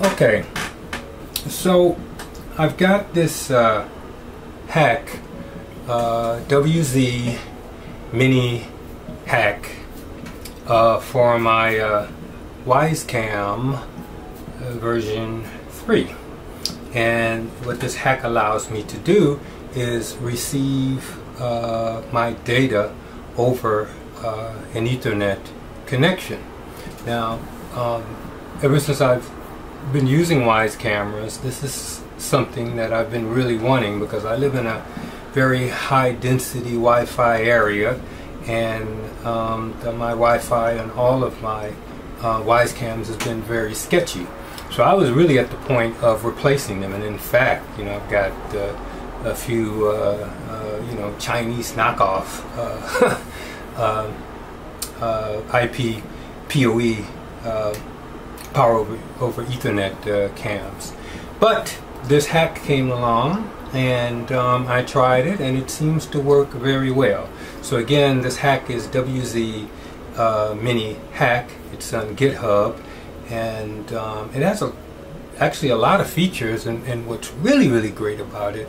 Okay, so I've got this uh, hack, uh, WZ Mini hack uh, for my uh, WyzeCam uh, version 3. And what this hack allows me to do is receive uh, my data over uh, an Ethernet connection. Now, um, ever since I've been using Wyze cameras, this is something that I've been really wanting because I live in a very high density Wi-Fi area and um, the, my Wi-Fi on all of my uh, Wyze cams has been very sketchy. So I was really at the point of replacing them and in fact, you know, I've got uh, a few, uh, uh you know, Chinese knockoff uh, uh, IP PoE power over, over Ethernet uh, cams. But this hack came along and um, I tried it and it seems to work very well. So again, this hack is WZ uh, Mini Hack. It's on GitHub and um, it has a, actually a lot of features and, and what's really, really great about it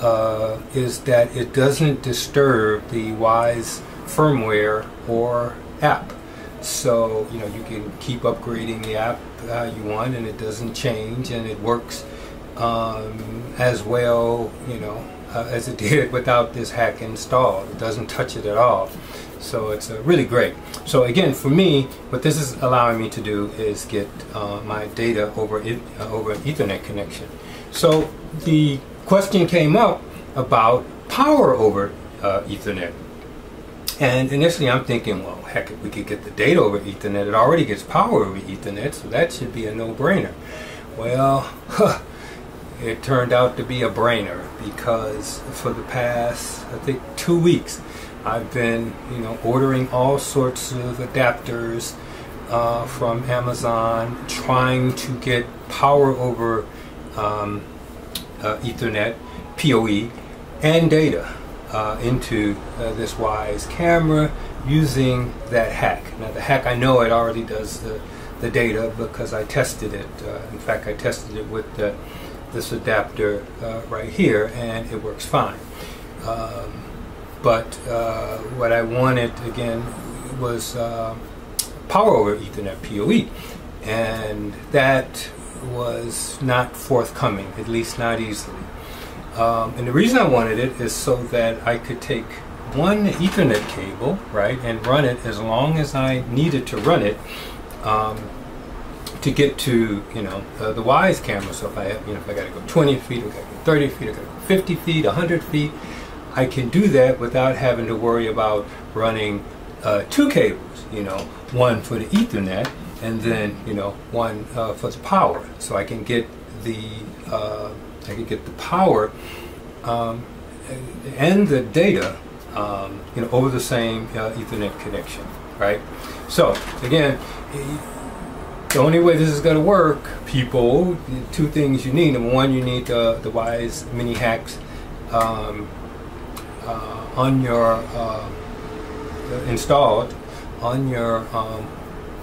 uh, is that it doesn't disturb the Wyze firmware or app. So, you know, you can keep upgrading the app uh, you want and it doesn't change and it works um, as well, you know, uh, as it did without this hack installed. It doesn't touch it at all. So it's uh, really great. So again, for me, what this is allowing me to do is get uh, my data over, it, uh, over an Ethernet connection. So the question came up about power over uh, Ethernet. And initially I'm thinking, well, heck, if we could get the data over Ethernet, it already gets power over Ethernet, so that should be a no-brainer. Well, huh, it turned out to be a brainer because for the past, I think, two weeks, I've been, you know, ordering all sorts of adapters uh, from Amazon, trying to get power over um, uh, Ethernet, PoE, and data uh, into uh, this Wyze camera using that hack. Now the hack I know it already does the, the data because I tested it. Uh, in fact I tested it with the, this adapter uh, right here and it works fine. Um, but uh, what I wanted again was uh, power over Ethernet PoE and that was not forthcoming, at least not easily. Um, and the reason I wanted it is so that I could take one Ethernet cable, right, and run it as long as I needed to run it um, to get to, you know, uh, the Wyze camera. So if I have, you know, if I got to go 20 feet, I got to go 30 feet, I got to go 50 feet, 100 feet, I can do that without having to worry about running uh, two cables, you know, one for the Ethernet and then, you know, one uh, for the power. So I can get the uh, I could get the power um, and the data um, you know, over the same uh, Ethernet connection, right? So again, the only way this is going to work, people, two things you need. Number one, you need uh, the Wyze Mini Hacks um, uh, on your uh, installed on your um,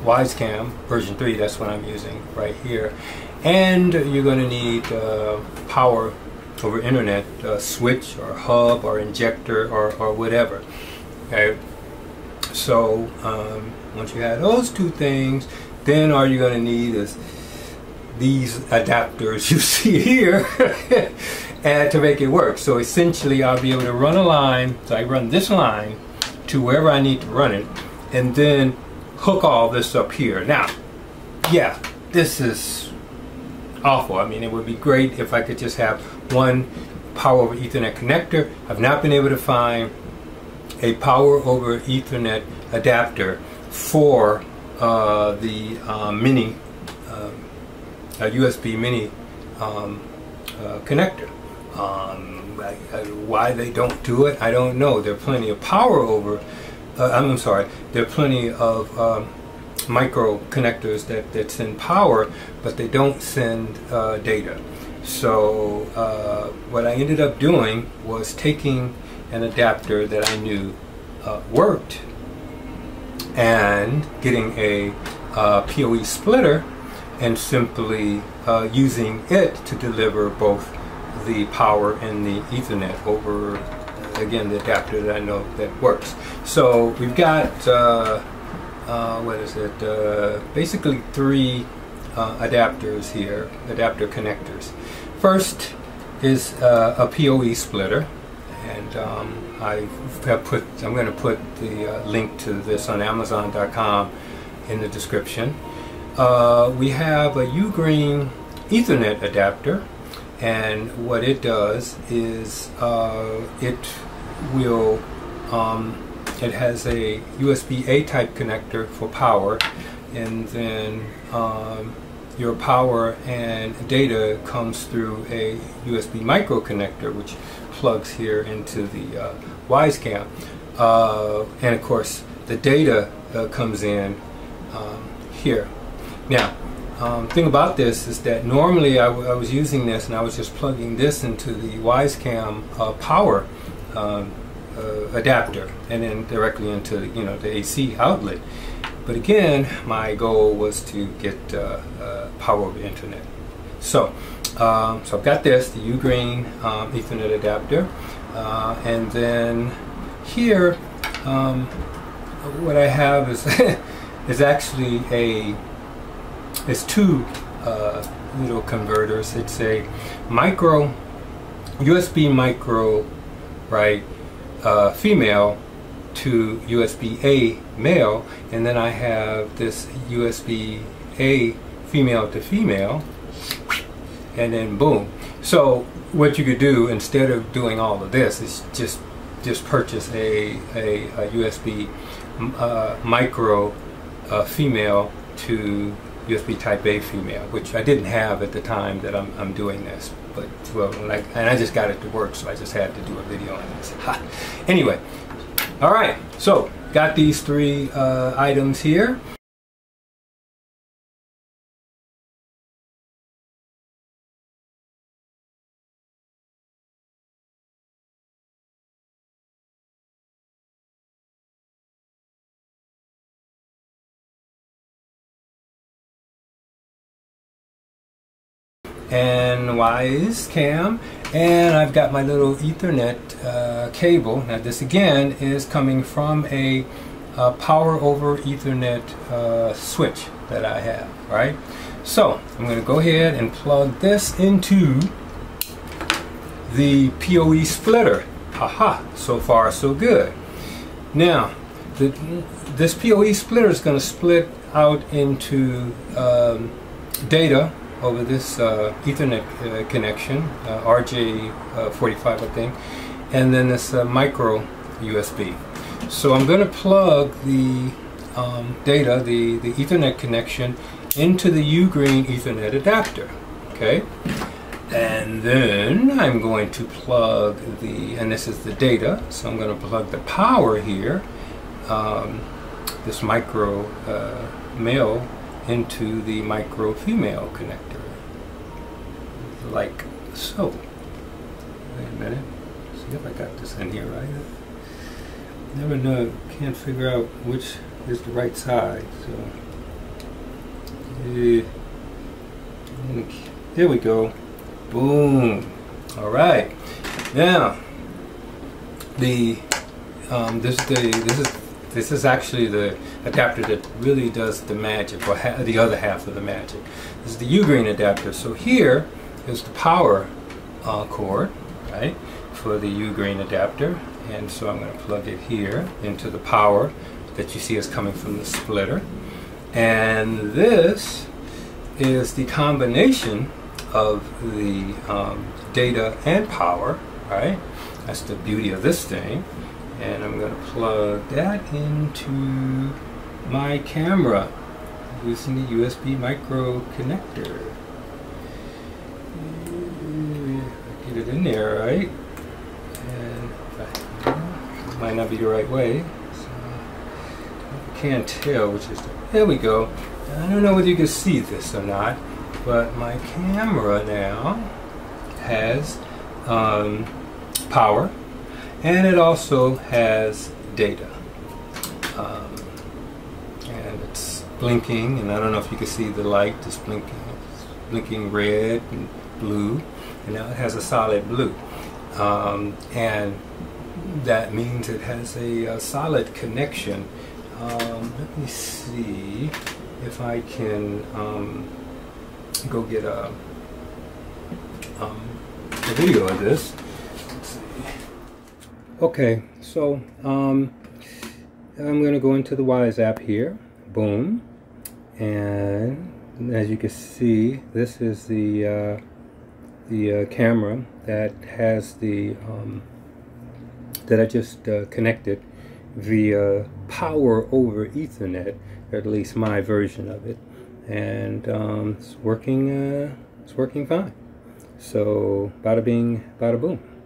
WyzeCam version 3. That's what I'm using right here and you're going to need uh, power over internet uh, switch or hub or injector or, or whatever okay so um, once you have those two things then all you're going to need is these adapters you see here and to make it work so essentially I'll be able to run a line so I run this line to wherever I need to run it and then hook all this up here now yeah this is awful. I mean, it would be great if I could just have one power over Ethernet connector. I've not been able to find a power over Ethernet adapter for uh, the uh, mini uh, USB mini um, uh, connector. Um, I, I, why they don't do it, I don't know. There are plenty of power over. Uh, I'm sorry. There are plenty of um, micro connectors that, that send power, but they don't send uh, data. So uh, what I ended up doing was taking an adapter that I knew uh, worked and getting a uh, PoE splitter and simply uh, using it to deliver both the power and the Ethernet over, again, the adapter that I know that works. So we've got, uh, uh, what is it, uh, basically three uh, adapters here, adapter connectors. First is uh, a PoE splitter, and um, I have put, I'm going to put the link to this on Amazon.com in the description. Uh, we have a Ugreen Ethernet adapter and what it does is uh, it will um, it has a USB A type connector for power and then um, your power and data comes through a USB micro connector which plugs here into the uh, WyzeCam. Uh, and of course the data uh, comes in um, here. Now, um, thing about this is that normally I, was using this and I was just plugging this into the WyzeCam uh, power um, uh, adapter and then directly into you know the AC outlet. But again, my goal was to get uh, uh power over internet. So, um, so I've got this, the Ugreen um, Ethernet adapter, uh, and then here, um, what I have is is actually a it's two uh, little converters. It's a micro, USB micro, right, uh, female to USB A male, and then I have this USB A female to female, and then boom. So what you could do instead of doing all of this is just just purchase a, a, a USB uh, micro uh, female to USB Type A female, which I didn't have at the time that I'm, I'm doing this. But well, I, and I just got it to work, so I just had to do a video on this. Ha. Anyway, all right. So got these three uh, items here. And Wyze Cam and I've got my little Ethernet uh, cable. Now this again is coming from a, a power over Ethernet uh, switch that I have, right? So I'm going to go ahead and plug this into the PoE splitter. Haha, so far so good. Now, the, this PoE splitter is going to split out into um, data over this uh, Ethernet uh, connection, uh, RJ45 uh, I think, and then this uh, micro USB. So I'm going to plug the um, data, the, the Ethernet connection, into the Ugreen Ethernet adapter. Okay, and then I'm going to plug the, and this is the data, so I'm going to plug the power here, um, this micro uh, male into the micro female connector. Like so. Wait a minute. See if I got this in here right. Never know. Can't figure out which is the right side so. There we go. Boom. All right. Now the um, this the this is this is actually the adapter that really does the magic, or the other half of the magic. Is the Ugreen adapter. So here is the power uh, cord, right, for the Ugreen adapter. And so I'm going to plug it here into the power that you see is coming from the splitter. And this is the combination of the um, data and power, right? That's the beauty of this thing and I'm going to plug that into my camera using the USB micro connector. Get it in there, right? And might not be the right way. So I can't tell which is the, there we go. I don't know whether you can see this or not, but my camera now has um, power and it also has data um, and it's blinking, and I don't know if you can see the light just blinking, blinking red and blue, and now it has a solid blue, um, and that means it has a, a solid connection. Um, let me see if I can um, go get a, um, a video of this. Okay, so um, I'm going to go into the Wyze app here. Boom. And as you can see, this is the uh, the uh, camera that has the um, that I just uh, connected via power over Ethernet, at least my version of it, and um, it's working. Uh, it's working fine. So, bada bing, bada boom.